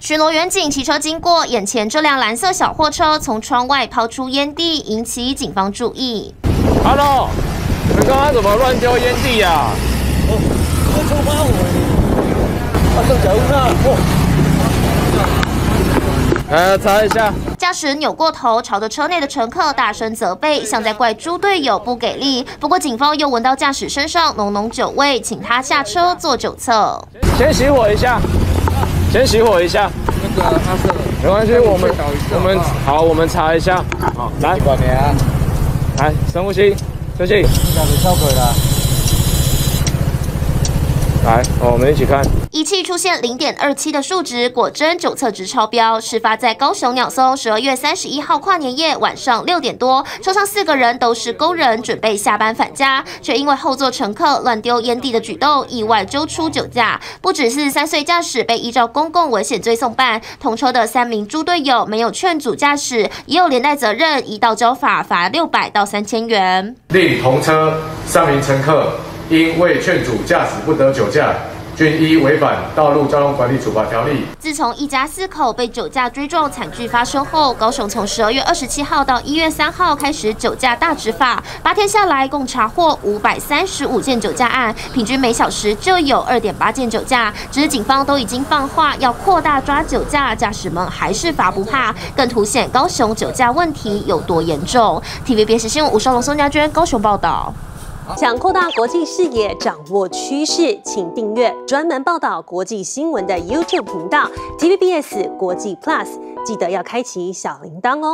巡逻员警骑车经过，眼前这辆蓝色小货车从窗外抛出烟蒂，引起警方注意。Hello，你刚刚怎么乱丢烟蒂呀？我我出发我，啊，这脚呢？来查一下。驾驶扭过头，朝着车内的乘客大声责备，像在怪猪队友不给力。不过警方又闻到驾驶身上浓浓酒味，请他下车做酒测。先熄火一下，先熄火一下。那个没关系，我们我们好，我们查一下。好，来，来深呼吸，休息。你咋子跳轨了？来，我们一起看。仪器出现零点二七的数值，果真酒测值超标。事发在高雄鸟松，十二月三十一号跨年夜晚上六点多，车上四个人都是工人，准备下班返家，却因为后座乘客乱丢烟蒂的举动，意外揪出酒驾。不只是三岁驾驶被依照公共危险罪送办，同车的三名猪队友没有劝阻驾驶，也有连带责任，一道交法罚六百到三千元。另同车三名乘客。因未劝阻驾驶不得酒驾，均依违反道路交通管理处罚条例。自从一家四口被酒驾追撞惨剧发生后，高雄从十二月二十七号到一月三号开始酒驾大执法，八天下来共查获五百三十五件酒驾案，平均每小时就有二点八件酒驾。只是警方都已经放话要扩大抓酒驾，驾驶们还是罚不怕，更凸显高雄酒驾问题有多严重。TVBS 新闻吴少龙、宋家娟高雄报道。想扩大国际视野，掌握趋势，请订阅专门报道国际新闻的 YouTube 频道 TVBS 国际 Plus，记得要开启小铃铛哦。